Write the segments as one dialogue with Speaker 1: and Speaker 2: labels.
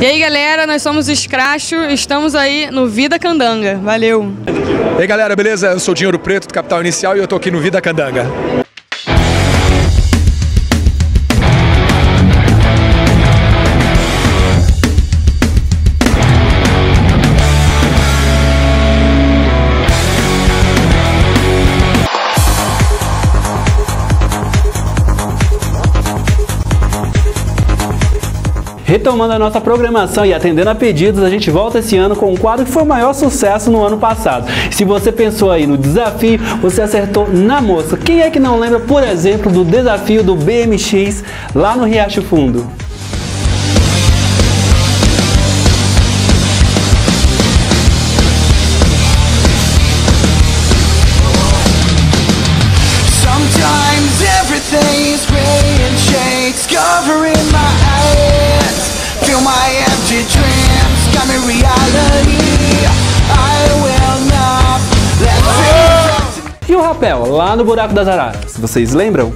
Speaker 1: E aí galera, nós somos Scracho, estamos aí no Vida Candanga. Valeu!
Speaker 2: E aí galera, beleza? Eu sou o Dinheiro Preto do Capital Inicial e eu tô aqui no Vida Candanga.
Speaker 3: Retomando a nossa programação e atendendo a pedidos, a gente volta esse ano com um quadro que foi o maior sucesso no ano passado. Se você pensou aí no desafio, você acertou na moça. Quem é que não lembra, por exemplo, do desafio do BMX lá no Riacho Fundo? Rapel, lá no Buraco das Araras, vocês lembram?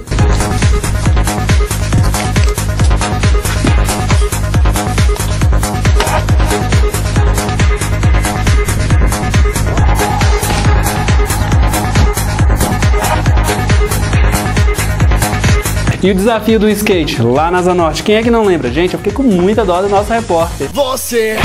Speaker 3: E o desafio do skate, lá na Zanorte. Quem é que não lembra? Gente, eu fiquei com muita dó do nosso repórter.
Speaker 4: você.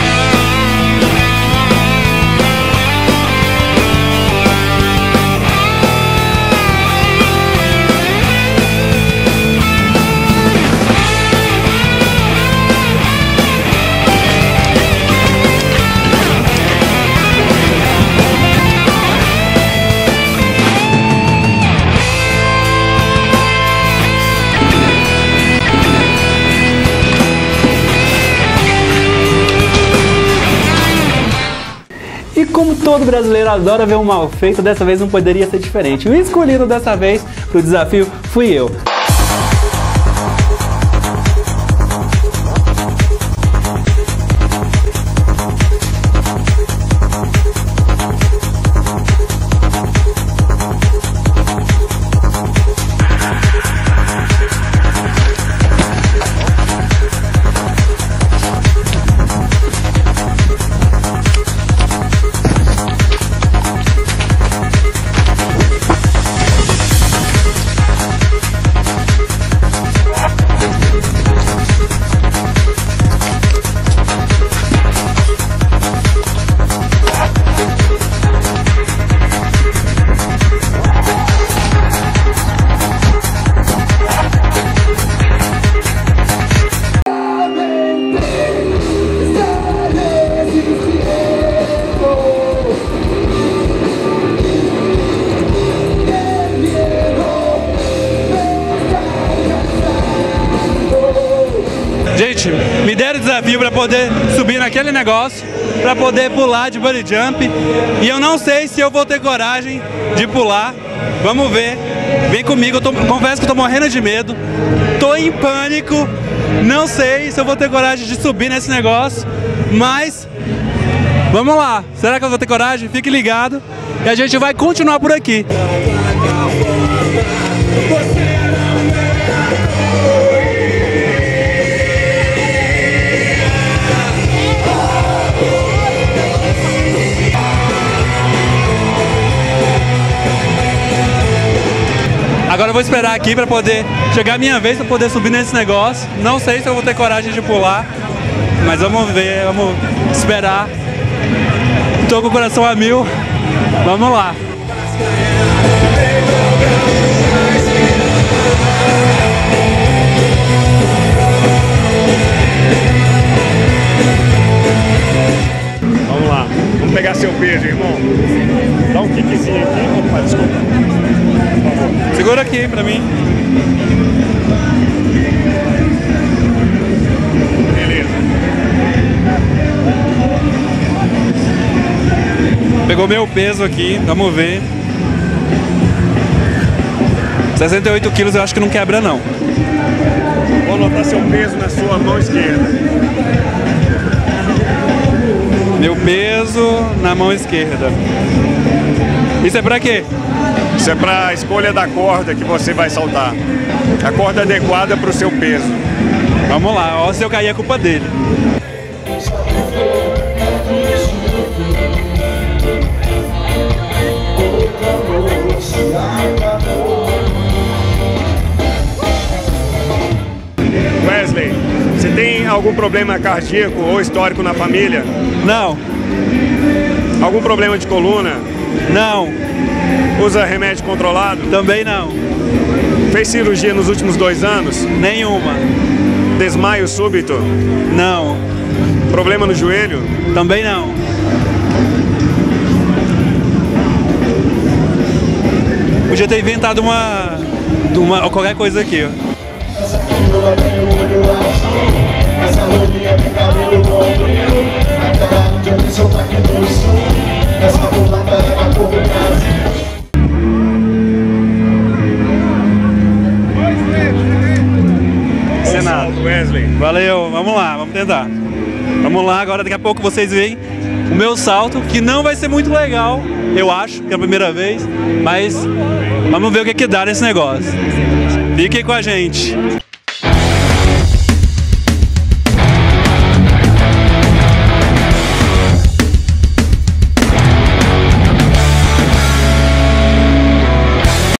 Speaker 3: Como todo brasileiro adora ver um mal feito, dessa vez não poderia ser diferente. O escolhido dessa vez para o desafio fui eu.
Speaker 5: Me deram o desafio para poder subir naquele negócio, para poder pular de bunny jump. E eu não sei se eu vou ter coragem de pular. Vamos ver. Vem comigo, eu tô- confesso que eu tô morrendo de medo. Tô em pânico. Não sei se eu vou ter coragem de subir nesse negócio. Mas vamos lá. Será que eu vou ter coragem? Fique ligado. E a gente vai continuar por aqui. Agora eu vou esperar aqui para poder chegar a minha vez para poder subir nesse negócio. Não sei se eu vou ter coragem de pular, mas vamos ver, vamos esperar. Tô com o coração a mil. Vamos lá. Segura aqui para mim.
Speaker 6: Beleza.
Speaker 5: Pegou meu peso aqui, vamos ver. 68 quilos eu acho que não quebra não.
Speaker 6: Vou anotar seu peso na sua mão esquerda.
Speaker 5: Meu peso na mão esquerda. Isso é pra quê?
Speaker 6: Isso é para a escolha da corda que você vai saltar. A corda adequada para o seu peso.
Speaker 5: Vamos lá, ó, se eu cair é culpa dele.
Speaker 6: Wesley, você tem algum problema cardíaco ou histórico na família?
Speaker 5: Não,
Speaker 6: Algum problema de coluna?
Speaker 5: não,
Speaker 6: Usa remédio controlado?
Speaker 5: também não.
Speaker 6: Fez cirurgia nos últimos dois anos?
Speaker 5: Nenhuma.
Speaker 6: Desmaio súbito?
Speaker 5: Não,
Speaker 6: Problema no joelho?
Speaker 5: também não. Podia ter inventado uma, uma qualquer coisa aqui, ó. Valeu, vamos lá, vamos tentar. Vamos lá, agora daqui a pouco vocês veem o meu salto, que não vai ser muito legal, eu acho, que é a primeira vez, mas vamos ver o que, que dá nesse negócio. Fiquem com a gente.